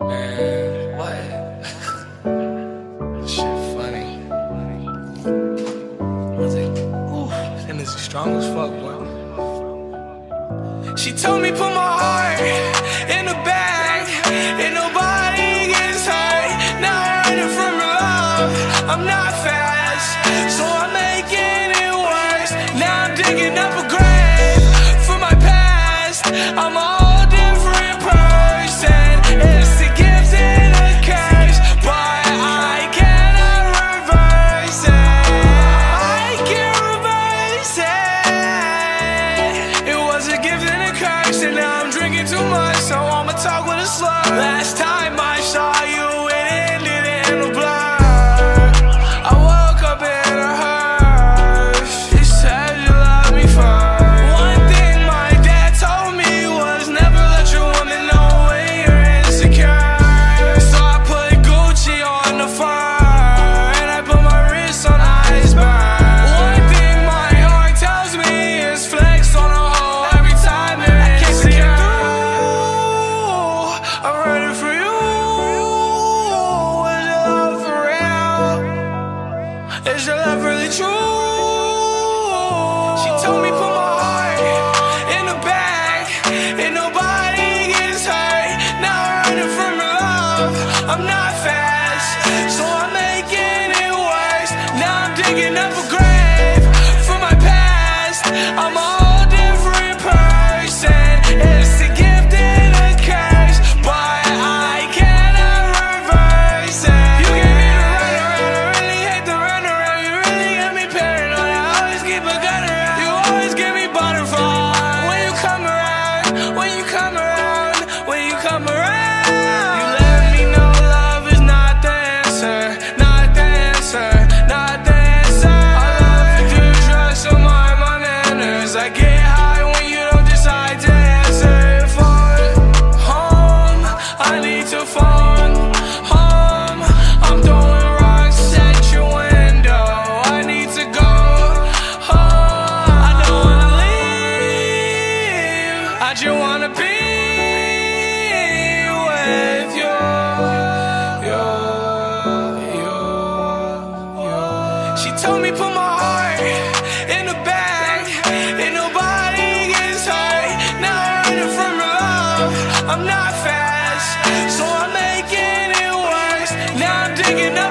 Man, what? shit funny. I was like, ooh, and this strong as fuck, boy. She told me put my heart in the bag, and nobody gets hurt. Now I'm running from love. I'm not fast, so I'm making it worse. Now I'm digging up. told me put my heart in the bag and nobody gets hurt. Now I'm running from love. I'm not fast. Give me. told me put my heart in the bag. And nobody gets hurt. Now I'm running from love I'm not fast So I'm making it worse. Now I'm digging up